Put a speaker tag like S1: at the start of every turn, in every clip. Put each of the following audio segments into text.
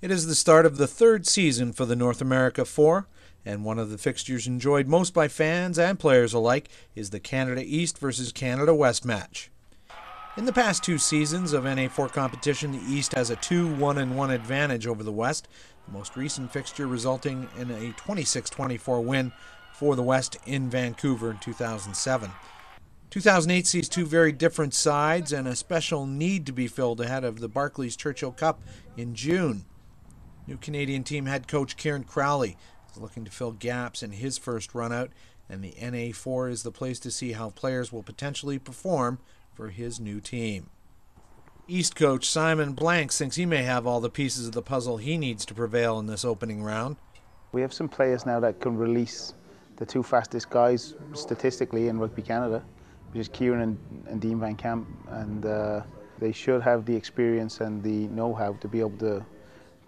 S1: It is the start of the third season for the North America 4, and one of the fixtures enjoyed most by fans and players alike is the Canada East versus Canada West match. In the past two seasons of NA4 competition, the East has a 2 1 1 advantage over the West, the most recent fixture resulting in a 26 24 win for the West in Vancouver in 2007. 2008 sees two very different sides and a special need to be filled ahead of the Barclays Churchill Cup in June. New Canadian team head coach Kieran Crowley is looking to fill gaps in his first run out, and the NA4 is the place to see how players will potentially perform for his new team. East coach Simon Blanks thinks he may have all the pieces of the puzzle he needs to prevail in this opening round.
S2: We have some players now that can release the two fastest guys statistically in Rugby Canada, which is Kieran and, and Dean Van Camp, and uh, they should have the experience and the know-how to be able to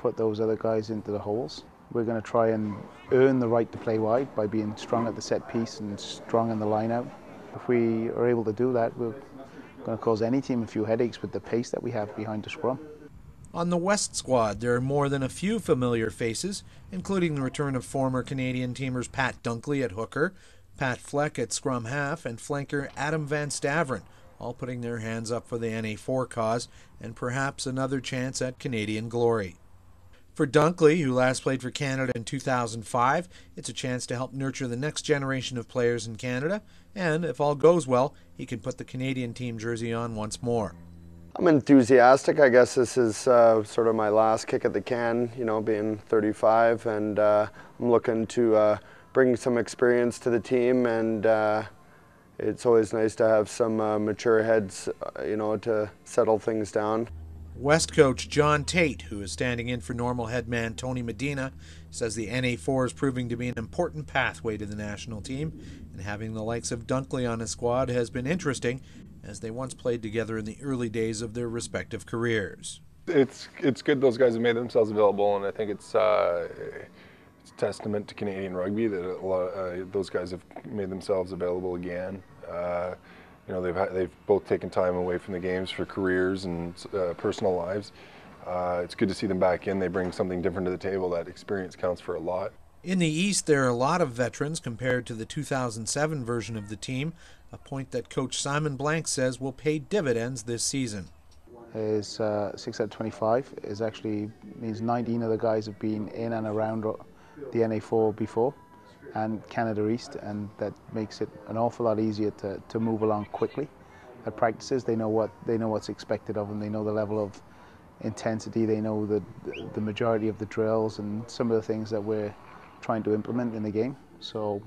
S2: put those other guys into the holes. We're going to try and earn the right to play wide by being strong at the set piece and strong in the line out. If we are able to do that, we're going to cause any team a few headaches with the pace that we have behind the scrum.
S1: On the West squad, there are more than a few familiar faces, including the return of former Canadian teamers Pat Dunkley at hooker, Pat Fleck at scrum half, and flanker Adam Van Staveren, all putting their hands up for the NA4 cause and perhaps another chance at Canadian glory. For Dunkley, who last played for Canada in 2005, it's a chance to help nurture the next generation of players in Canada, and if all goes well, he can put the Canadian team jersey on once more.
S3: I'm enthusiastic. I guess this is uh, sort of my last kick at the can, you know, being 35, and uh, I'm looking to uh, bring some experience to the team, and uh, it's always nice to have some uh, mature heads, uh, you know, to settle things down.
S1: West coach John Tate, who is standing in for normal headman Tony Medina, says the NA4 is proving to be an important pathway to the national team, and having the likes of Dunkley on his squad has been interesting, as they once played together in the early days of their respective careers.
S4: It's it's good those guys have made themselves available, and I think it's uh, it's testament to Canadian rugby that lot, uh, those guys have made themselves available again. Uh, you know, they've they've both taken time away from the games for careers and uh, personal lives. Uh, it's good to see them back in. They bring something different to the table. That experience counts for a lot.
S1: In the East, there are a lot of veterans compared to the 2007 version of the team, a point that coach Simon Blank says will pay dividends this season.
S2: Is uh, 6 out of 25 is actually means 19 of the guys have been in and around the NA4 before and Canada East, and that makes it an awful lot easier to, to move along quickly at practices. They know what they know what's expected of them. They know the level of intensity. They know the the majority of the drills and some of the things that we're trying to implement in the game. So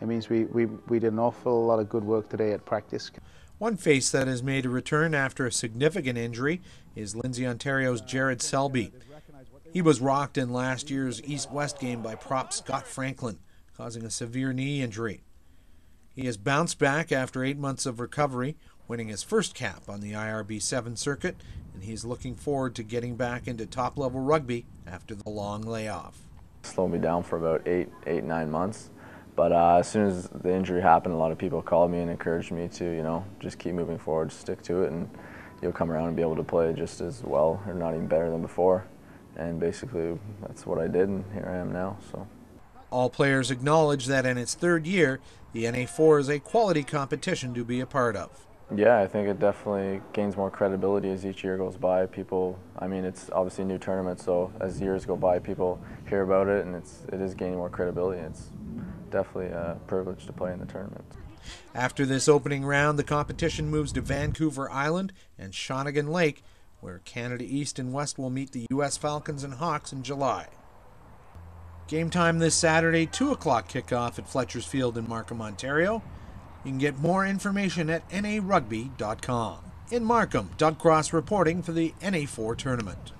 S2: it means we, we, we did an awful lot of good work today at practice.
S1: One face that has made a return after a significant injury is Lindsay Ontario's Jared Selby. He was rocked in last year's East West game by prop Scott Franklin causing a severe knee injury. He has bounced back after eight months of recovery, winning his first cap on the IRB 7 circuit, and he's looking forward to getting back into top level rugby after the long layoff.
S5: Slowed me down for about eight, eight, nine months. But uh, as soon as the injury happened, a lot of people called me and encouraged me to, you know, just keep moving forward, stick to it, and you'll come around and be able to play just as well, or not even better than before. And basically, that's what I did, and here I am now. So.
S1: All players acknowledge that in its third year, the NA4 is a quality competition to be a part of.
S5: Yeah, I think it definitely gains more credibility as each year goes by. People, I mean, it's obviously a new tournament, so as years go by, people hear about it, and it's it is gaining more credibility. It's definitely a privilege to play in the tournament.
S1: After this opening round, the competition moves to Vancouver Island and Shawnigan Lake, where Canada East and West will meet the U.S. Falcons and Hawks in July. Game time this Saturday, 2 o'clock kickoff at Fletcher's Field in Markham, Ontario. You can get more information at narugby.com. In Markham, Doug Cross reporting for the NA4 tournament.